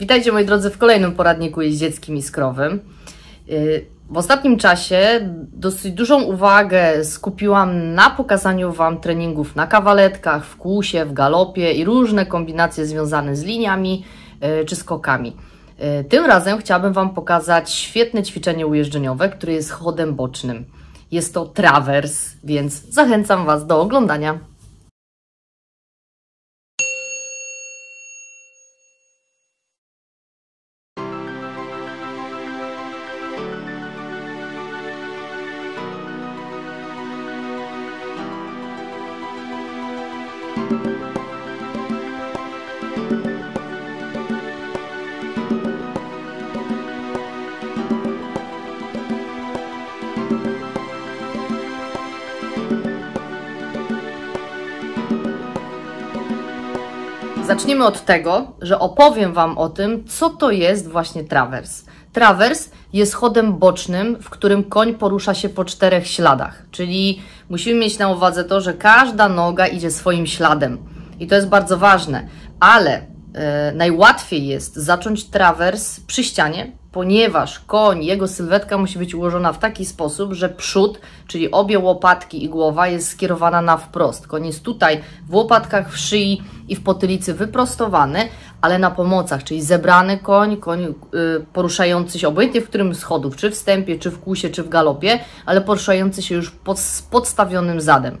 Witajcie moi drodzy w kolejnym poradniku jeździeckim i skrowym. Y, w ostatnim czasie dosyć dużą uwagę skupiłam na pokazaniu Wam treningów na kawaletkach, w kłusie, w galopie i różne kombinacje związane z liniami y, czy skokami. Y, tym razem chciałabym Wam pokazać świetne ćwiczenie ujeżdżeniowe, które jest chodem bocznym. Jest to trawers, więc zachęcam Was do oglądania. Zaczniemy od tego, że opowiem Wam o tym, co to jest właśnie trawers. Trawers jest chodem bocznym, w którym koń porusza się po czterech śladach, czyli musimy mieć na uwadze to, że każda noga idzie swoim śladem. I to jest bardzo ważne, ale e, najłatwiej jest zacząć trawers przy ścianie, ponieważ koń, jego sylwetka musi być ułożona w taki sposób, że przód, czyli obie łopatki i głowa jest skierowana na wprost. Koń jest tutaj w łopatkach, w szyi i w potylicy wyprostowany, ale na pomocach, czyli zebrany koń, koń y, poruszający się obojętnie w którym schodów, czy w czy w kłusie, czy w galopie, ale poruszający się już pod, z podstawionym zadem.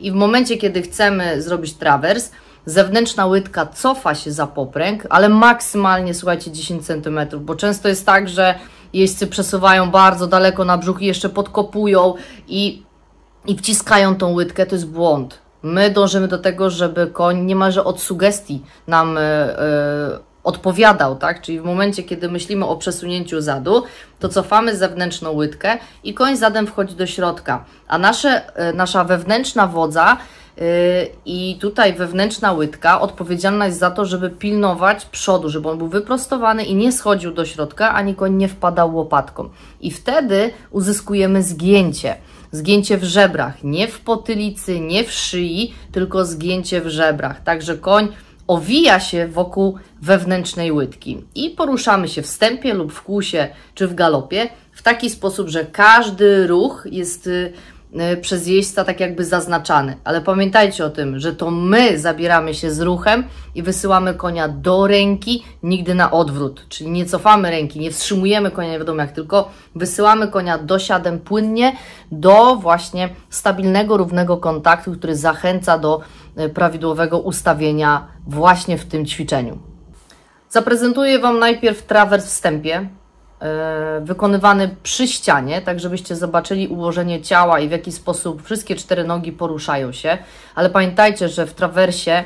I w momencie, kiedy chcemy zrobić trawers, Zewnętrzna łydka cofa się za popręg, ale maksymalnie, słuchajcie, 10 cm, bo często jest tak, że jeźdźcy przesuwają bardzo daleko na brzuch i jeszcze podkopują i, i wciskają tą łydkę, to jest błąd. My dążymy do tego, żeby koń niemalże od sugestii nam yy, odpowiadał, tak? Czyli w momencie, kiedy myślimy o przesunięciu zadu, to cofamy zewnętrzną łydkę i koń zadem wchodzi do środka, a nasze, yy, nasza wewnętrzna wodza I tutaj wewnętrzna łydka odpowiedzialna jest za to, żeby pilnować przodu, żeby on był wyprostowany i nie schodził do środka, ani koń nie wpadał łopatką. I wtedy uzyskujemy zgięcie. Zgięcie w żebrach, nie w potylicy, nie w szyi, tylko zgięcie w żebrach. Także koń owija się wokół wewnętrznej łydki i poruszamy się w stępie lub w kłusie czy w galopie w taki sposób, że każdy ruch jest y, Y, przez jeźdźca tak jakby zaznaczany. Ale pamiętajcie o tym, że to my zabieramy się z ruchem i wysyłamy konia do ręki, nigdy na odwrót. Czyli nie cofamy ręki, nie wstrzymujemy konia nie wiadomo jak, tylko wysyłamy konia dosiadem płynnie do właśnie stabilnego, równego kontaktu, który zachęca do y, prawidłowego ustawienia właśnie w tym ćwiczeniu. Zaprezentuję Wam najpierw trawers wstępie, wykonywany przy ścianie, tak żebyście zobaczyli ułożenie ciała i w jaki sposób wszystkie cztery nogi poruszają się. Ale pamiętajcie, że w trawersie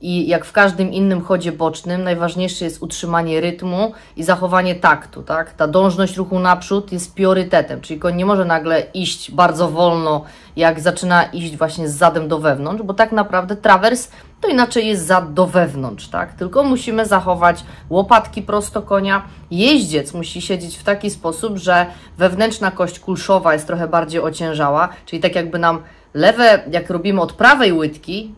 i jak w każdym innym chodzie bocznym, najważniejsze jest utrzymanie rytmu i zachowanie taktu. Tak? Ta dążność ruchu naprzód jest priorytetem, czyli koń nie może nagle iść bardzo wolno, jak zaczyna iść właśnie z zadem do wewnątrz, bo tak naprawdę trawers to inaczej jest zad do wewnątrz, tak? Tylko musimy zachować łopatki prosto konia. Jeździec musi siedzieć w taki sposób, że wewnętrzna kość kulszowa jest trochę bardziej ociężała, czyli tak jakby nam Lewe, jak robimy od prawej łydki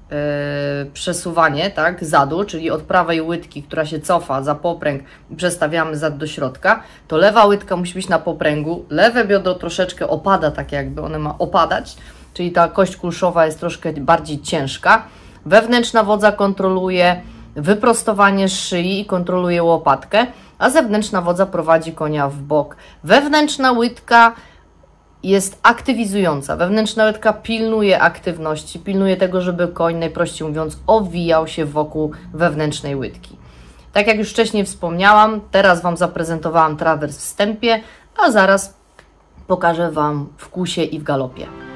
yy, przesuwanie, tak, zadu, czyli od prawej łydki, która się cofa za popręg i przestawiamy zad do środka, to lewa łydka musi być na popręgu, lewe biodro troszeczkę opada, tak jakby one ma opadać, czyli ta kość kulszowa jest troszkę bardziej ciężka. Wewnętrzna wodza kontroluje wyprostowanie szyi i kontroluje łopatkę, a zewnętrzna wodza prowadzi konia w bok. Wewnętrzna łydka jest aktywizująca. Wewnętrzna łydka pilnuje aktywności, pilnuje tego, żeby koń, najprościej mówiąc, owijał się wokół wewnętrznej łydki. Tak jak już wcześniej wspomniałam, teraz Wam zaprezentowałam trawers w wstępie, a zaraz pokażę Wam w kusie i w galopie.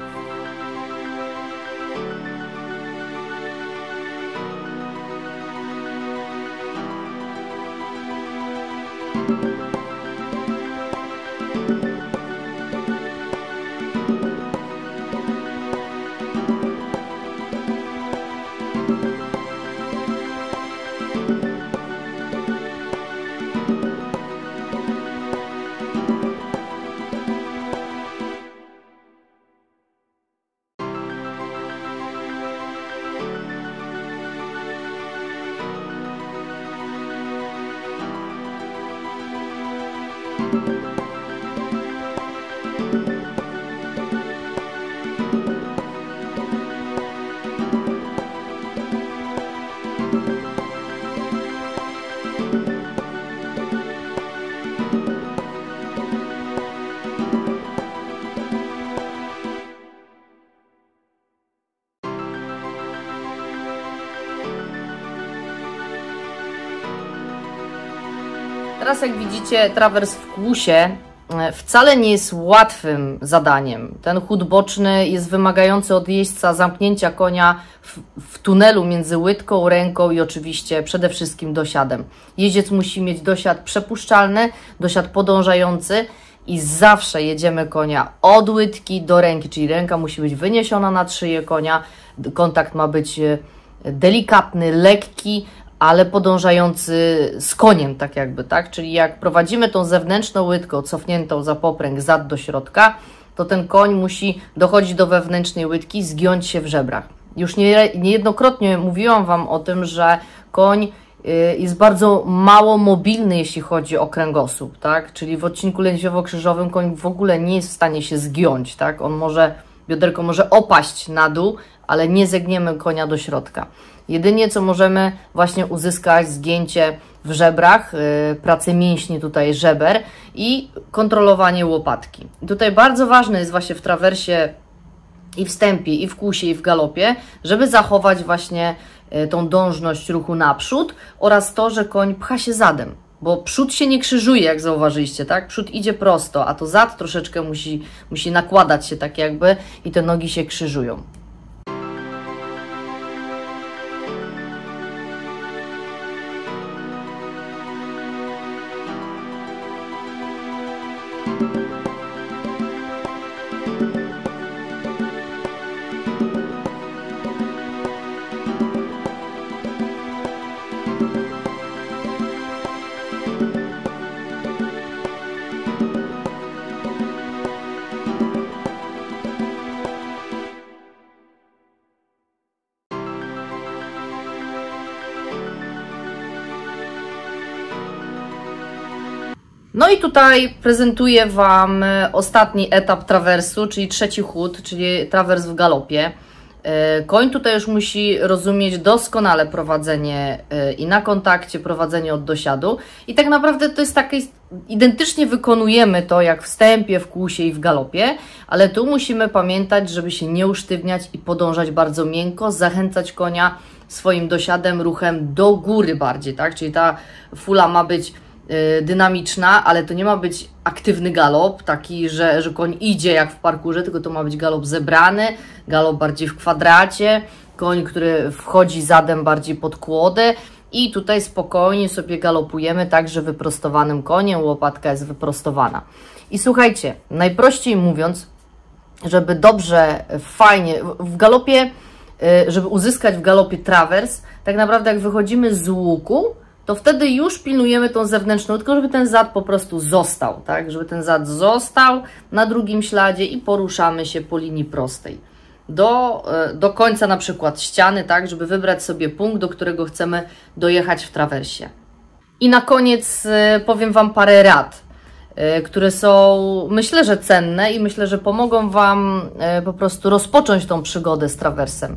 Teraz jak widzicie, trawers w kłusie e, wcale nie jest łatwym zadaniem. Ten chód boczny jest wymagający od jeźdźca zamknięcia konia w, w, tunelu między łydką, ręką i oczywiście przede wszystkim dosiadem. Jeździec musi mieć dosiad przepuszczalny, dosiad podążający i zawsze jedziemy konia od łydki do ręki, czyli ręka musi być wyniesiona nad szyję konia, kontakt ma być e, delikatny, lekki, ale podążający z koniem, tak jakby, tak? Czyli jak prowadzimy tą zewnętrzną łydkę cofniętą za popręg zad do środka, to ten koń musi dochodzić do wewnętrznej łydki, zgiąć się w żebrach. Już nie, niejednokrotnie mówiłam Wam o tym, że koń y, jest bardzo mało mobilny, jeśli chodzi o kręgosłup, tak? Czyli w odcinku lędźwiowo-krzyżowym koń w ogóle nie jest w stanie się zgiąć, tak? On może, bioderko może opaść na dół, ale nie zegniemy konia do środka. Jedynie co możemy właśnie uzyskać zgięcie w żebrach, yy, pracę mięśni tutaj żeber i kontrolowanie łopatki. Tutaj bardzo ważne jest właśnie w trawersie i w stępie, i w kłusie, i w galopie, żeby zachować właśnie yy, tą dążność ruchu naprzód oraz to, że koń pcha się zadem. Bo przód się nie krzyżuje, jak zauważyliście, tak? Przód idzie prosto, a to zad troszeczkę musi, musi nakładać się tak jakby i te nogi się krzyżują. No i tutaj prezentuję Wam e, ostatni etap trawersu, czyli trzeci chód, czyli trawers w galopie. E, koń tutaj już musi rozumieć doskonale prowadzenie e, i na kontakcie, prowadzenie od dosiadu. I tak naprawdę to jest takie, identycznie wykonujemy to jak w wstępie, w kłusie i w galopie, ale tu musimy pamiętać, żeby się nie usztywniać i podążać bardzo miękko, zachęcać konia swoim dosiadem, ruchem do góry bardziej, tak? Czyli ta fula ma być dynamiczna, ale to nie ma być aktywny galop, taki, że, że koń idzie jak w parkurze, tylko to ma być galop zebrany, galop bardziej w kwadracie, koń, który wchodzi zadem bardziej pod kłodę i tutaj spokojnie sobie galopujemy także wyprostowanym koniem, łopatka jest wyprostowana. I słuchajcie, najprościej mówiąc, żeby dobrze, fajnie, w galopie, y, żeby uzyskać w galopie trawers, tak naprawdę jak wychodzimy z łuku, to wtedy już pilnujemy tą zewnętrzną, tylko żeby ten zad po prostu został, tak? Żeby ten zad został na drugim śladzie i poruszamy się po linii prostej. Do, e, do końca na przykład ściany, tak? Żeby wybrać sobie punkt, do którego chcemy dojechać w trawersie. I na koniec e, powiem Wam parę rad, e, które są myślę, że cenne i myślę, że pomogą Wam po prostu rozpocząć tą przygodę z trawersem.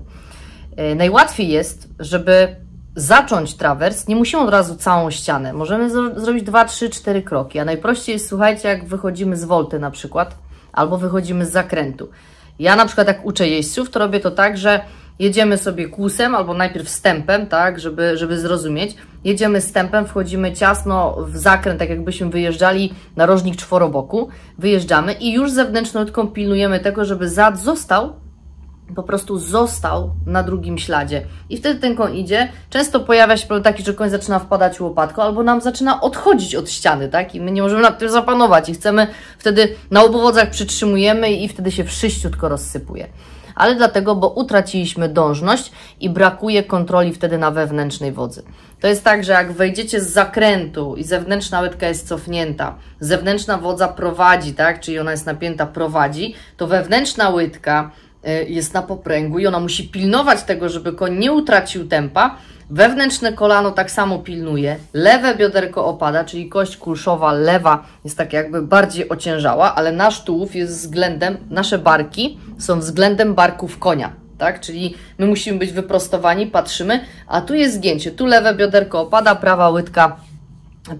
Najłatwiej jest, żeby zacząć trawers, nie musimy od razu całą ścianę. Możemy zro zrobić 2, 3, 4 kroki. A najprościej jest, słuchajcie, jak wychodzimy z wolty na przykład, albo wychodzimy z zakrętu. Ja na przykład jak uczę jeźdźców, to robię to tak, że jedziemy sobie kłusem albo najpierw stępem, tak, żeby, żeby zrozumieć. Jedziemy stępem, wchodzimy ciasno w zakręt, tak jakbyśmy wyjeżdżali na rożnik czworoboku. Wyjeżdżamy i już zewnętrzną pilnujemy tego, żeby zad został po prostu został na drugim śladzie. I wtedy ten koń idzie. Często pojawia się problem taki, że koń zaczyna wpadać łopatką, albo nam zaczyna odchodzić od ściany, tak? I my nie możemy nad tym zapanować i chcemy wtedy na obowodzach przytrzymujemy i wtedy się wszyściutko rozsypuje. Ale dlatego, bo utraciliśmy dążność i brakuje kontroli wtedy na wewnętrznej wodzy. To jest tak, że jak wejdziecie z zakrętu i zewnętrzna łydka jest cofnięta, zewnętrzna wodza prowadzi, tak? Czyli ona jest napięta, prowadzi, to wewnętrzna łydka jest na popręgu i ona musi pilnować tego, żeby koń nie utracił tempa, Wewnętrzne kolano tak samo pilnuje, lewe bioderko opada, czyli kość kulszowa lewa jest tak jakby bardziej ociężała, ale nasz tułów jest względem, nasze barki są względem barków konia, tak? Czyli my musimy być wyprostowani, patrzymy, a tu jest zgięcie, tu lewe bioderko opada, prawa łydka,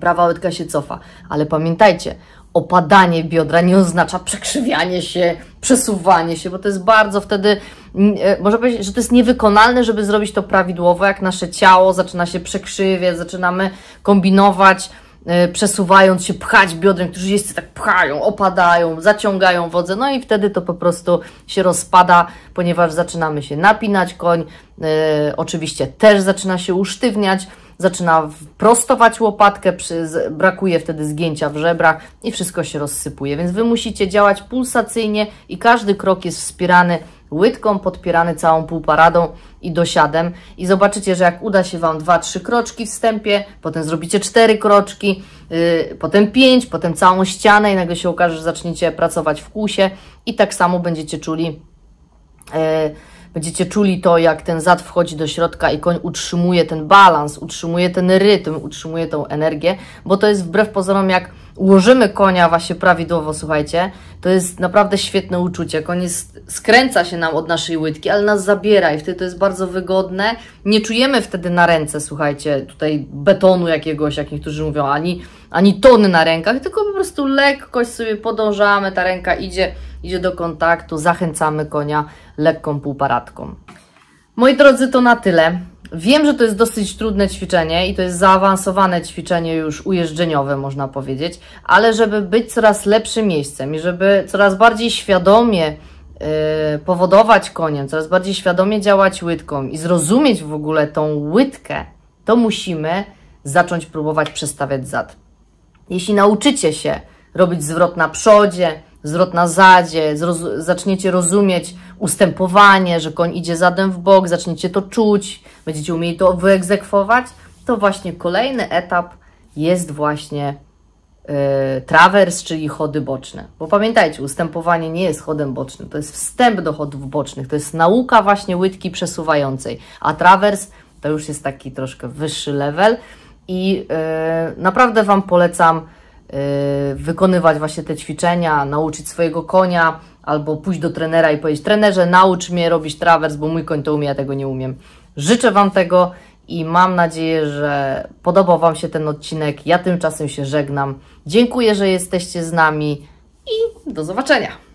prawa łydka się cofa. Ale pamiętajcie, opadanie biodra nie oznacza przekrzywianie się, przesuwanie się, bo to jest bardzo wtedy, mm, e, można powiedzieć, że to jest niewykonalne, żeby zrobić to prawidłowo, jak nasze ciało zaczyna się przekrzywiać, zaczynamy kombinować, e, przesuwając się, pchać biodrem, którzy jest tak pchają, opadają, zaciągają wodę, no i wtedy to po prostu się rozpada, ponieważ zaczynamy się napinać, koń e, oczywiście też zaczyna się usztywniać, zaczyna prostować łopatkę, przy, brakuje wtedy zgięcia w żebrach i wszystko się rozsypuje. Więc Wy musicie działać pulsacyjnie i każdy krok jest wspierany łydką, podpierany całą półparadą i dosiadem. I zobaczycie, że jak uda się Wam 2-3 kroczki w wstępie, potem zrobicie 4 kroczki, yy, potem 5, potem całą ścianę i nagle się okaże, że zaczniecie pracować w kłusie i tak samo będziecie czuli yy, Będziecie czuli to, jak ten zad wchodzi do środka i koń utrzymuje ten balans, utrzymuje ten rytm, utrzymuje tą energię, bo to jest wbrew pozorom, jak ułożymy konia właśnie prawidłowo, słuchajcie, to jest naprawdę świetne uczucie. Koń jest, skręca się nam od naszej łydki, ale nas zabiera i wtedy to jest bardzo wygodne. Nie czujemy wtedy na ręce, słuchajcie, tutaj betonu jakiegoś, jak niektórzy mówią, ani, ani tony na rękach, tylko po prostu lekkość sobie podążamy, ta ręka idzie idzie do kontaktu, zachęcamy konia lekką półparadką. Moi drodzy, to na tyle. Wiem, że to jest dosyć trudne ćwiczenie i to jest zaawansowane ćwiczenie już ujeżdżeniowe, można powiedzieć, ale żeby być coraz lepszym miejscem i żeby coraz bardziej świadomie yy, powodować koniem, coraz bardziej świadomie działać łydką i zrozumieć w ogóle tą łydkę, to musimy zacząć próbować przestawiać zad. Jeśli nauczycie się robić zwrot na przodzie, zwrot na zadzie, zroz zaczniecie rozumieć ustępowanie, że koń idzie zadem w bok, zaczniecie to czuć, będziecie umieli to wyegzekwować, to właśnie kolejny etap jest właśnie yy, trawers, czyli chody boczne. Bo pamiętajcie, ustępowanie nie jest chodem bocznym, to jest wstęp do chodów bocznych, to jest nauka właśnie łydki przesuwającej, a trawers to już jest taki troszkę wyższy level i yy, naprawdę Wam polecam wykonywać właśnie te ćwiczenia, nauczyć swojego konia, albo pójść do trenera i powiedzieć: Trenerze, naucz mnie robić trawers, bo mój koń to umie, ja tego nie umiem. Życzę Wam tego i mam nadzieję, że podobał Wam się ten odcinek. Ja tymczasem się żegnam. Dziękuję, że jesteście z nami i do zobaczenia.